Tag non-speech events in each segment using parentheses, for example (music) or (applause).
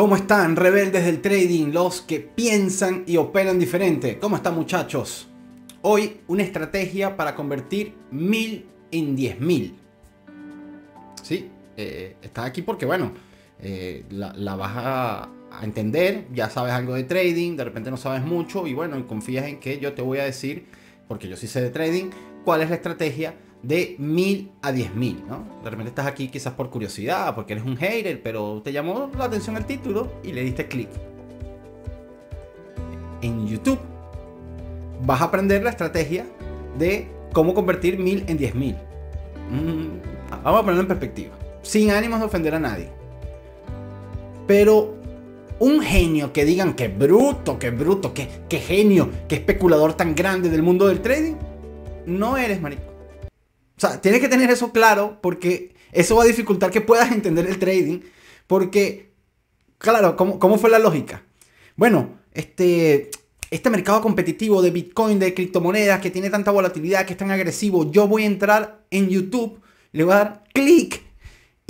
¿Cómo están rebeldes del trading, los que piensan y operan diferente? ¿Cómo están muchachos? Hoy una estrategia para convertir mil en diez mil. Sí, eh, estás aquí porque bueno, eh, la, vas a, entender, ya sabes algo de trading, de repente no sabes mucho y bueno, confías en que yo te voy a decir, porque yo sí sé de trading, cuál es la estrategia de 1000 a 10.000, ¿no? De repente estás aquí quizás por curiosidad, porque eres un hater, pero te llamó la atención el título y le diste clic. En YouTube vas a aprender la estrategia de cómo convertir 1000 en 10.000. Mm, vamos a ponerlo en perspectiva, sin ánimos de ofender a nadie. Pero un genio que digan que bruto, que bruto, que, que genio, que especulador tan grande del mundo del trading, no eres marico. O sea, tienes que tener eso claro porque eso va a dificultar que puedas entender el trading. Porque, claro, ¿cómo, cómo fue la lógica? Bueno, este, este mercado competitivo de Bitcoin, de criptomonedas, que tiene tanta volatilidad, que es tan agresivo, yo voy a entrar en YouTube, le voy a dar clic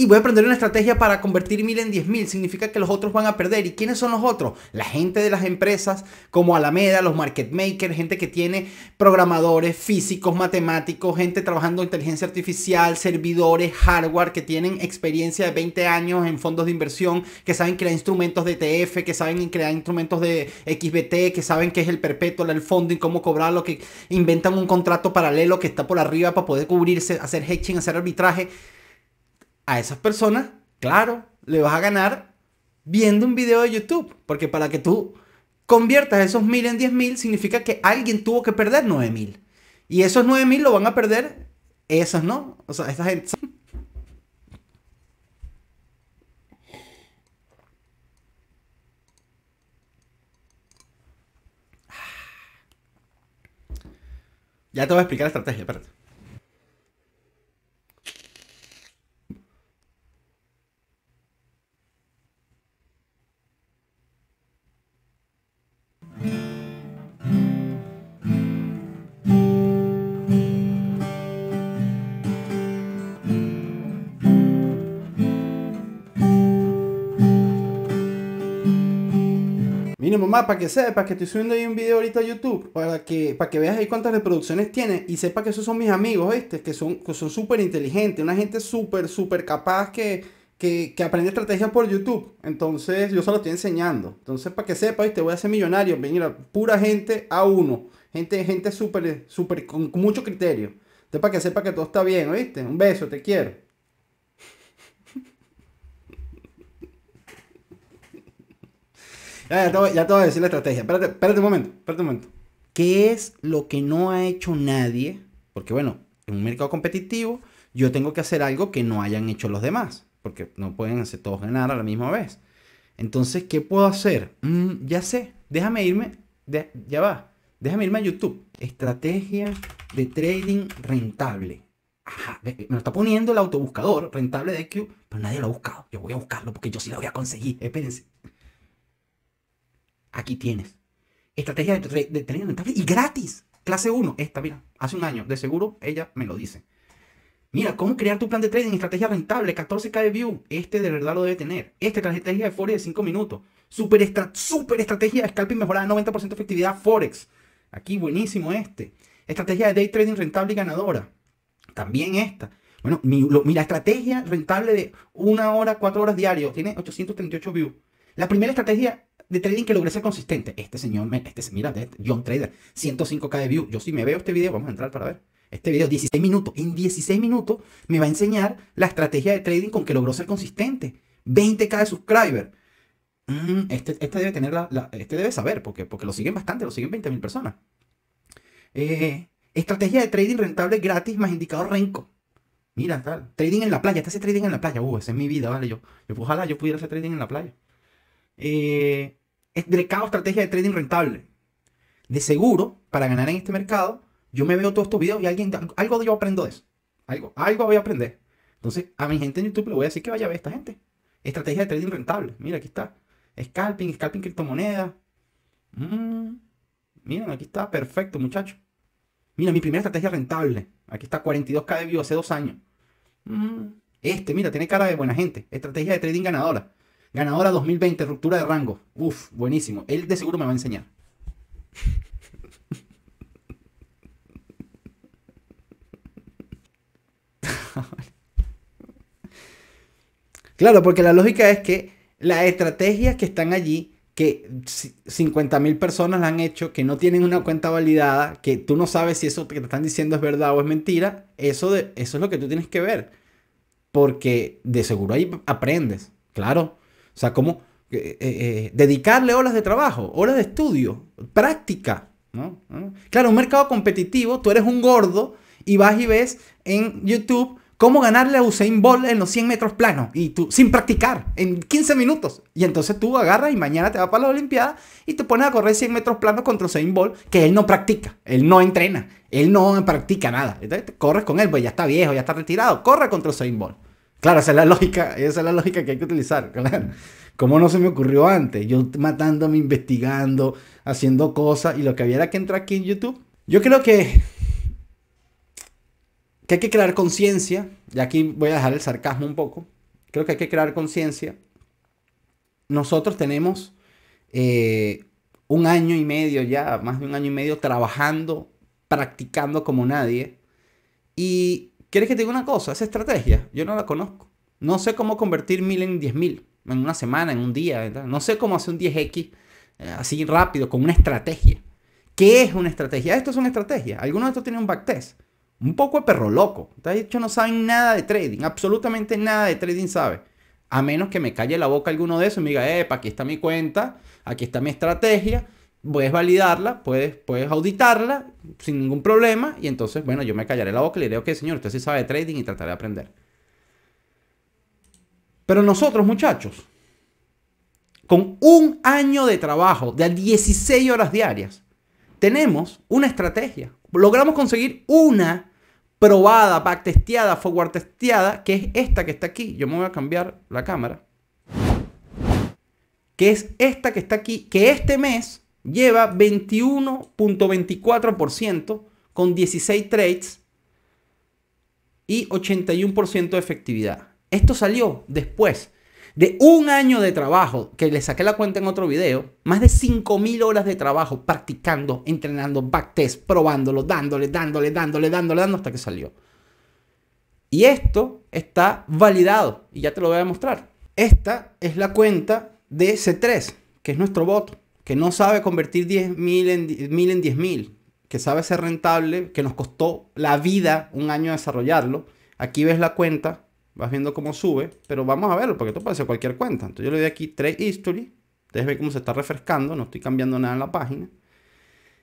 y voy a aprender una estrategia para convertir mil en diez mil. Significa que los otros van a perder. ¿Y quiénes son los otros? La gente de las empresas como Alameda, los market makers, gente que tiene programadores, físicos, matemáticos, gente trabajando en inteligencia artificial, servidores, hardware, que tienen experiencia de 20 años en fondos de inversión, que saben crear instrumentos de ETF, que saben crear instrumentos de XBT, que saben qué es el perpetual, el fondo y cómo cobrarlo, que inventan un contrato paralelo que está por arriba para poder cubrirse, hacer hedging, hacer arbitraje a esas personas, claro, le vas a ganar viendo un video de YouTube. Porque para que tú conviertas esos mil en diez mil, significa que alguien tuvo que perder nueve mil. Y esos nueve mil lo van a perder esos, ¿no? O sea, esta gente... Ya te voy a explicar la estrategia, espérate. Mamá, para que sepas que estoy subiendo ahí un video ahorita a YouTube, para que, para que veas ahí cuántas reproducciones tiene y sepa que esos son mis amigos. Que son que son súper inteligentes, una gente súper, súper capaz que, que, que, aprende estrategias por YouTube. Entonces, yo solo estoy enseñando. Entonces, para que sepas, ¿viste? Voy a ser millonario. Mira, pura gente a uno. Gente, gente súper, súper, con, mucho criterio. Entonces, para que sepa que todo está bien, ¿viste? Un beso, te quiero. Ya, te voy, a decir la estrategia. Espérate, espérate un momento, espérate un momento. ¿Qué es lo que no ha hecho nadie? Porque bueno, en un mercado competitivo yo tengo que hacer algo que no hayan hecho los demás. Porque no pueden hacer todos ganar a la misma vez. Entonces, ¿qué puedo hacer? Mm, ya sé, déjame irme, ya va, déjame irme a YouTube. Estrategia de trading rentable. Ajá, me lo está poniendo el autobuscador rentable de Q, pero nadie lo ha buscado. Yo voy a buscarlo porque yo sí lo voy a conseguir. Espérense aquí tienes. Estrategia de, trading rentable y gratis. Clase 1, esta, mira, hace un año, de seguro ella me lo dice. Mira, cómo crear tu plan de trading, estrategia rentable, 14k de view. Este de verdad lo debe tener. Esta estrategia de Forex de 5 minutos. Super, super estrategia de scalping mejorada, 90% efectividad Forex. Aquí buenísimo este. Estrategia de day trading rentable y ganadora. También esta. Bueno, mi, la estrategia rentable de una hora, cuatro horas diario tiene 838 views. La primera estrategia de trading que logré ser consistente. Este señor, este, mira, John Trader, 105k de view. Yo sí me veo este video, vamos a entrar para ver. Este video, 16 minutos. En 16 minutos me va a enseñar la estrategia de trading con que logró ser consistente. 20k de subscriber. Mm, este, este, debe tener la, este debe saber, porque, porque lo siguen bastante, lo siguen 20.000 personas. Eh, estrategia de trading rentable gratis más indicador Renko. Mira, tal. Trading en la playa. Este hace trading en la playa. Uh, esa es mi vida, vale. Yo ojalá yo pudiera hacer trading en la playa. Eh, es mercado estrategia de trading rentable. De seguro, para ganar en este mercado, yo me veo todos estos videos y alguien, algo yo aprendo de eso. Algo, algo voy a aprender. Entonces, a mi gente en YouTube le voy a decir que vaya a ver esta gente. Estrategia de trading rentable. Mira, aquí está. Scalping, scalping criptomonedas. Mm, miren, aquí está. Perfecto, muchachos. Mira, mi primera estrategia rentable. Aquí está 42k de view hace dos años. Mm, este, mira, tiene cara de buena gente. Estrategia de trading ganadora. Ganadora 2020, ruptura de rango. Uf, buenísimo. Él de seguro me va a enseñar. claro, porque la lógica es que las estrategias que están allí, que 50 mil personas la han hecho, que no tienen una cuenta validada, que tú no sabes si eso que te están diciendo es verdad o es mentira, eso es lo que tú tienes que ver. Porque de seguro ahí aprendes, claro. O sea, como eh, eh, dedicarle horas de trabajo, horas de estudio, práctica. ¿no? Claro, un mercado competitivo, tú eres un gordo y vas y ves en YouTube cómo ganarle a Usain Bolt en los 100 metros planos y tú sin practicar en 15 minutos. Y entonces tú agarras y mañana te vas para la Olimpiada y te pones a correr 100 metros planos contra Usain Bolt que él no practica, él no entrena, él no practica nada. Entonces corres con él, pues ya está viejo, ya está retirado, corre contra Usain Bolt. Claro, esa es la lógica, esa es la lógica que hay que utilizar. (laughs) Claro. ¿Cómo no se me ocurrió antes? Yo matándome, investigando, haciendo cosas y lo que había era que entrar aquí en YouTube. Yo creo que hay que crear conciencia, y aquí voy a dejar el sarcasmo un poco, creo que hay que crear conciencia. Nosotros tenemos eh, un año y medio ya, más de un año y medio trabajando, practicando como nadie. Y ¿quieres que te diga una cosa? Esa estrategia, yo no la conozco. No sé cómo convertir mil en diez mil, en una semana, en un día. No sé cómo hacer un 10X eh, así rápido, con una estrategia. ¿Qué es una estrategia? Esto es una estrategia. Algunos de estos tienen un backtest un poco de perro loco. De hecho, no saben nada de trading. Absolutamente nada de trading sabe. A menos que me calle la boca alguno de esos y me diga, epa, aquí está mi cuenta, aquí está mi estrategia. Puedes validarla, puedes, puedes auditarla sin ningún problema. Y entonces, bueno, yo me callaré la boca y le diré, ok, señor, usted sí sabe de trading y trataré de aprender. Pero nosotros, muchachos, con un año de trabajo de 16 horas diarias, tenemos una estrategia. Logramos conseguir una probada, backtesteada, forward testeada, que es esta que está aquí. Yo me voy a cambiar la cámara. Que es esta que está aquí, que este mes lleva 21.24% con 16 trades y 81% de efectividad. Esto salió después de un año de trabajo, que le saqué la cuenta en otro video, más de 5.000 horas de trabajo practicando, entrenando, backtest, probándolo, dándole, dándole, dándole, dándole, dándole hasta que salió. Y esto está validado y ya te lo voy a demostrar. Esta es la cuenta de C3, que es nuestro bot, que no sabe convertir 10.000 en 10.000 en 10.000, que sabe ser rentable, que nos costó la vida un año desarrollarlo. Aquí ves la cuenta, vas viendo cómo sube, pero vamos a verlo, porque esto puede ser cualquier cuenta. Entonces yo le doy aquí Trade History, ustedes ven cómo se está refrescando, no estoy cambiando nada en la página.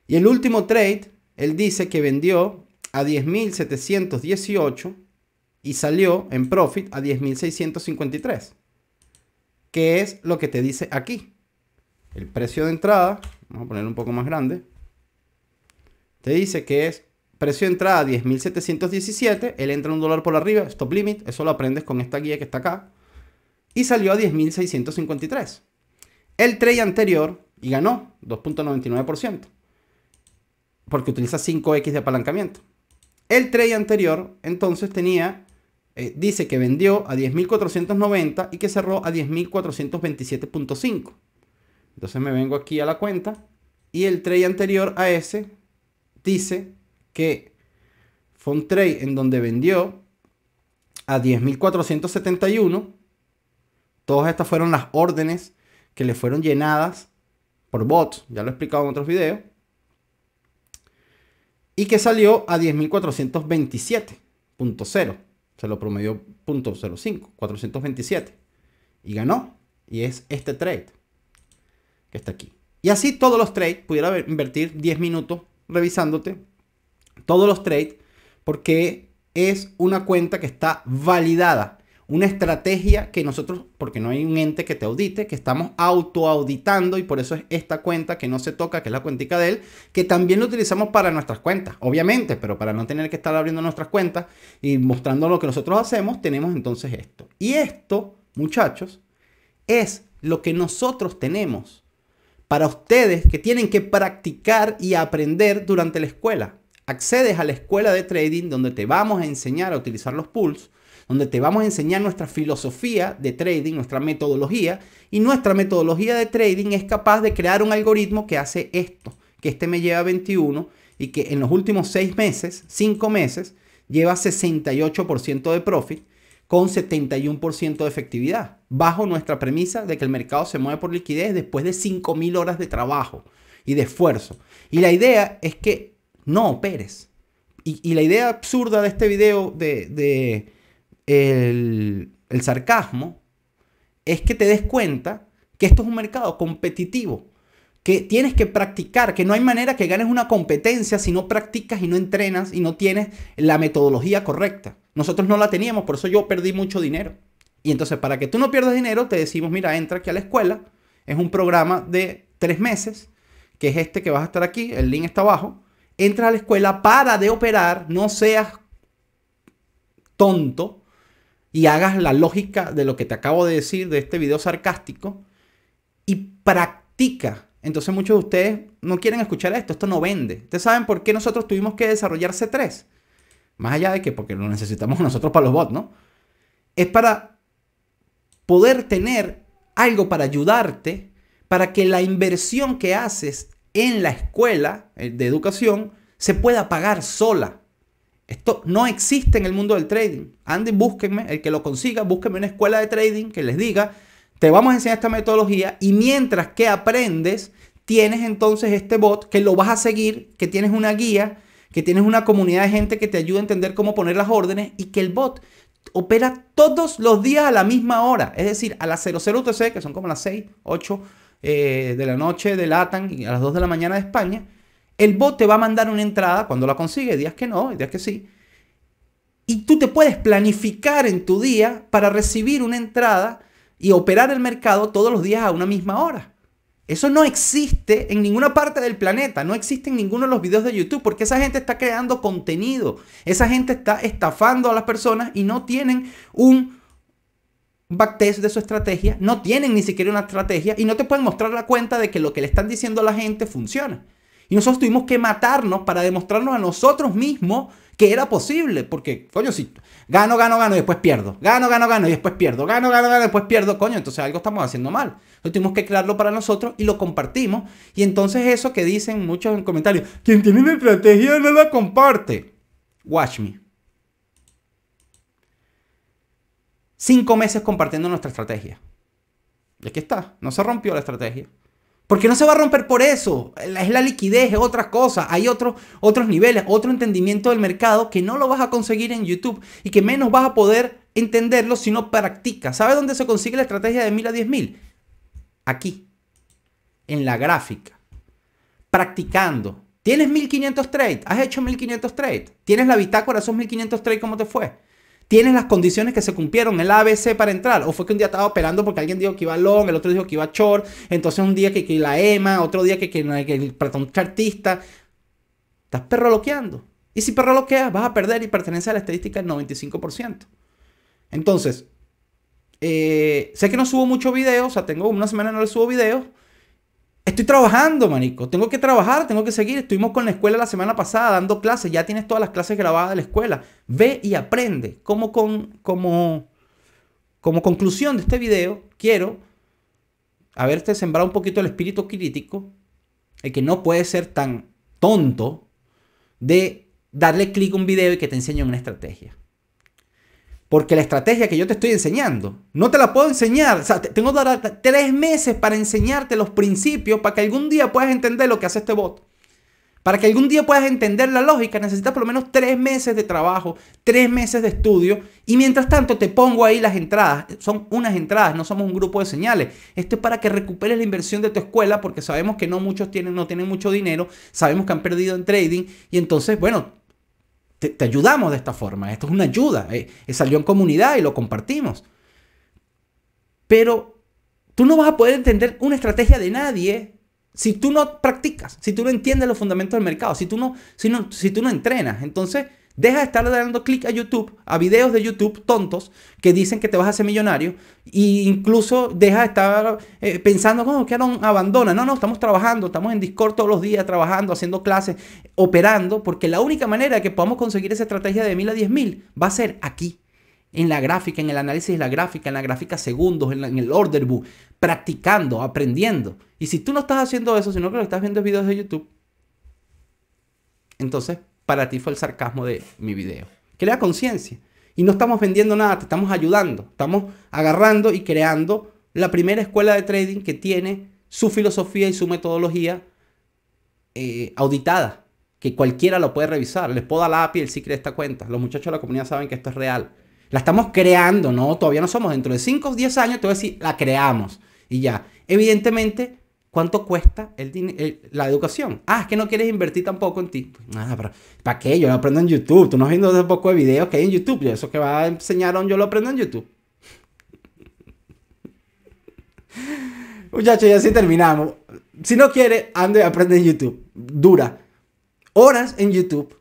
Y el último trade, él dice que vendió a 10.718 y salió en profit a 10.653, que es lo que te dice aquí. El precio de entrada, vamos a ponerlo un poco más grande, te dice que es Precio de entrada 10.717. Él entra un dólar por arriba, stop limit. Eso lo aprendes con esta guía que está acá. Y salió a 10.653. El trade anterior y ganó 2.99%. Porque utiliza 5X de apalancamiento. El trade anterior entonces tenía, eh, dice que vendió a 10.490 y que cerró a 10.427.5. Entonces me vengo aquí a la cuenta y el trade anterior a ese dice que fue un trade en donde vendió a 10.471. Todas estas fueron las órdenes que le fueron llenadas por bots, ya lo he explicado en otros videos. Y que salió a 10.427.0. Se lo promedió .05, 427. Y ganó. Y es este trade que está aquí. Y así todos los trades, pudiera invertir 10 minutos revisándote todos los trades porque es una cuenta que está validada. Una estrategia que nosotros, porque no hay un ente que te audite, que estamos auto-auditando y por eso es esta cuenta que no se toca, que es la cuentica de él, que también lo utilizamos para nuestras cuentas, obviamente, pero para no tener que estar abriendo nuestras cuentas y mostrando lo que nosotros hacemos, tenemos entonces esto. Y esto, muchachos, es lo que nosotros tenemos para ustedes que tienen que practicar y aprender durante la escuela. Accedes a la escuela de trading donde te vamos a enseñar a utilizar los pools, donde te vamos a enseñar nuestra filosofía de trading, nuestra metodología, y nuestra metodología de trading es capaz de crear un algoritmo que hace esto, que este me lleva 21 y que en los últimos 6 meses, 5 meses, lleva 68% de profit con 71% de efectividad, bajo nuestra premisa de que el mercado se mueve por liquidez después de 5.000 horas de trabajo y de esfuerzo. Y la idea es que no operes. Y, la idea absurda de este video de, el, el sarcasmo es que te des cuenta que esto es un mercado competitivo que tienes que practicar, que no hay manera que ganes una competencia si no practicas y no entrenas y no tienes la metodología correcta. Nosotros no la teníamos, por eso yo perdí mucho dinero. Y entonces, para que tú no pierdas dinero, te decimos, mira, entra aquí a la escuela. Es un programa de tres meses, que es este que vas a estar aquí, el link está abajo entra a la escuela, para de operar, no seas tonto y hagas la lógica de lo que te acabo de decir de este video sarcástico y practica. Entonces muchos de ustedes no quieren escuchar esto, esto no vende. Ustedes saben por qué nosotros tuvimos que desarrollar C3. Más allá de que porque lo necesitamos (laughs) nosotros para los bots, ¿no? Es para poder tener algo para ayudarte, para que la inversión que haces en la escuela eh, de educación se pueda pagar sola. Esto no existe en el mundo del trading. Anden, búsquenme, el que lo consiga, búsquenme una escuela de trading que les diga, te vamos a enseñar esta metodología y mientras que aprendes, tienes entonces este bot que lo vas a seguir, que tienes una guía, que tienes una comunidad de gente que te ayuda a entender cómo poner las órdenes y que el bot opera todos los días a la misma hora, es decir, a las 00 UTC, que son como las 6, 8 eh, de la noche de Latam y a las 2 de la mañana de España, el bot te va a mandar una entrada cuando la consigue, días que no, días que sí. Y tú te puedes planificar en tu día para recibir una entrada y operar el mercado todos los días a una misma hora. Eso no existe en ninguna parte del planeta, no existe en ninguno de los videos de YouTube, porque esa gente está creando contenido, esa gente está estafando a las personas y no tienen un backtest de su estrategia, no tienen ni siquiera una estrategia y no te pueden mostrar la cuenta de que lo que le están diciendo a la gente funciona. Y nosotros tuvimos que matarnos para demostrarnos a nosotros mismos que era posible, porque, coño, si gano, gano, gano y después pierdo, gano, gano, gano y después pierdo, gano, gano, gano y después pierdo, coño, entonces algo estamos haciendo mal. Entonces tuvimos que crearlo para nosotros y lo compartimos. Y entonces eso que dicen muchos en comentarios, quien tiene una estrategia no la comparte. Watch me. Cinco meses compartiendo nuestra estrategia. Y aquí está, no se rompió la estrategia. Porque no se va a romper por eso. Es la liquidez, es otra cosa. Hay otros otros niveles, otro entendimiento del mercado que no lo vas a conseguir en YouTube y que menos vas a poder entenderlo si no practicas. ¿Sabes dónde se consigue la estrategia de 1000 a 10.000? Aquí, en la gráfica. Practicando. ¿Tienes 1500 trades? ¿Has hecho 1500 trades? ¿Tienes la bitácora de esos 1500 trades? ¿Cómo te fue? ¿Tienes las condiciones que se cumplieron, el ABC para entrar? ¿O fue que un día estaba operando porque alguien dijo que iba long, el otro dijo que iba short, entonces un día que, que la EMA, otro día que, que, que el un chartista? Estás perroloqueando. Y si perroloqueas, vas a perder y pertenece a la estadística del 95%. Entonces, eh, sé que no subo muchos videos, o sea, tengo una semana no le subo videos, Estoy trabajando, manico. Tengo que trabajar, tengo que seguir. Estuvimos con la escuela la semana pasada dando clases. Ya tienes todas las clases grabadas de la escuela. Ve y aprende. Como, con, como, como conclusión de este video, quiero haberte sembrado un poquito el espíritu crítico. El que no puede ser tan tonto de darle clic a un video y que te enseñe una estrategia. Porque la estrategia que yo te estoy enseñando, no te la puedo enseñar. O sea, tengo que dar tres meses para enseñarte los principios para que algún día puedas entender lo que hace este bot. Para que algún día puedas entender la lógica, necesitas por lo menos tres meses de trabajo, tres meses de estudio. Y mientras tanto te pongo ahí las entradas. Son unas entradas, no somos un grupo de señales. Esto es para que recuperes la inversión de tu escuela porque sabemos que no muchos tienen, no tienen mucho dinero. Sabemos que han perdido en trading. Y entonces, bueno, te, ayudamos de esta forma. Esto es una ayuda. Eh, salió en comunidad y lo compartimos. Pero tú no vas a poder entender una estrategia de nadie si tú no practicas, si tú no entiendes los fundamentos del mercado, si tú no, si no, si tú no entrenas. Entonces, Deja de estar dando clic a YouTube, a videos de YouTube tontos que dicen que te vas a hacer millonario. E incluso deja de estar eh, pensando, como que no abandona. No, no, estamos trabajando, estamos en Discord todos los días, trabajando, haciendo clases, operando, porque la única manera que podamos conseguir esa estrategia de mil a diez mil va a ser aquí, en la gráfica, en el análisis de la gráfica, en la gráfica segundos, en, el order book, practicando, aprendiendo. Y si tú no estás haciendo eso, sino que lo estás viendo en videos de YouTube, entonces para ti fue el sarcasmo de mi video. Crea conciencia. Y no estamos vendiendo nada, te estamos ayudando. Estamos agarrando y creando la primera escuela de trading que tiene su filosofía y su metodología eh, auditada, que cualquiera lo puede revisar. Les puedo dar la API el secret de esta cuenta. Los muchachos de la comunidad saben que esto es real. La estamos creando, ¿no? Todavía no somos. Dentro de 5 o 10 años te voy a decir, la creamos. Y ya. Evidentemente, ¿cuánto cuesta el, la educación? Ah, es que no quieres invertir tampoco en ti. Pues nada, pero ¿para qué? Yo lo aprendo en YouTube. Tú no has visto poco de videos que hay en YouTube. Yo eso que va a enseñar yo lo aprendo en YouTube. (laughs) Muchachos, ya así terminamos. Si no quiere, ande y aprende en YouTube. Dura horas en YouTube.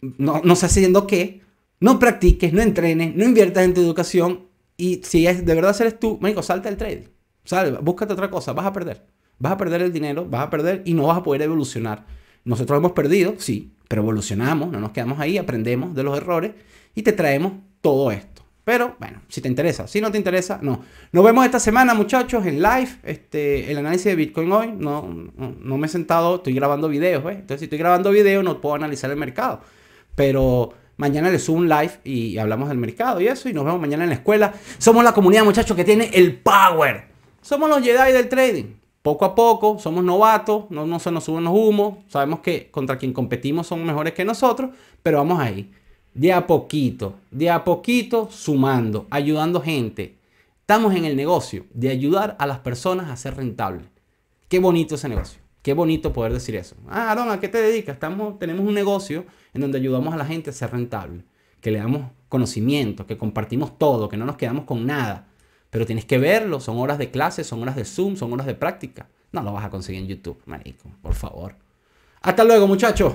No, no sé haciendo qué no practiques, no entrenes, no inviertas en tu educación y si de verdad eres tú, médico, salta el trading. Sale, búscate otra cosa, vas a perder. Vas a perder el dinero, vas a perder y no vas a poder evolucionar. Nosotros hemos perdido, sí, pero evolucionamos, no nos quedamos ahí, aprendemos de los errores y te traemos todo esto. Pero bueno, si te interesa, si no te interesa, no. Nos vemos esta semana, muchachos, en live. Este, el análisis de Bitcoin hoy. No, no, me he sentado, estoy grabando videos. Entonces, si estoy grabando videos, no puedo analizar el mercado. Pero Mañana les subo un live y hablamos del mercado y eso. Y nos vemos mañana en la escuela. Somos la comunidad, muchachos, que tiene el power. Somos los Jedi del trading. Poco a poco, somos novatos, no, se nos suben los humos. Sabemos que contra quien competimos son mejores que nosotros, pero vamos ahí. De a poquito, de a poquito, sumando, ayudando gente. Estamos en el negocio de ayudar a las personas a ser rentables. Qué bonito ese negocio. Qué bonito poder decir eso. Ah, Aaron, ¿a qué te dedicas? Estamos, tenemos un negocio en donde ayudamos a la gente a ser rentable, que le damos conocimiento, que compartimos todo, que no nos quedamos con nada. Pero tienes que verlo, son horas de clase, son horas de Zoom, son horas de práctica. No lo vas a conseguir en YouTube, marico, por favor. Hasta luego, muchachos.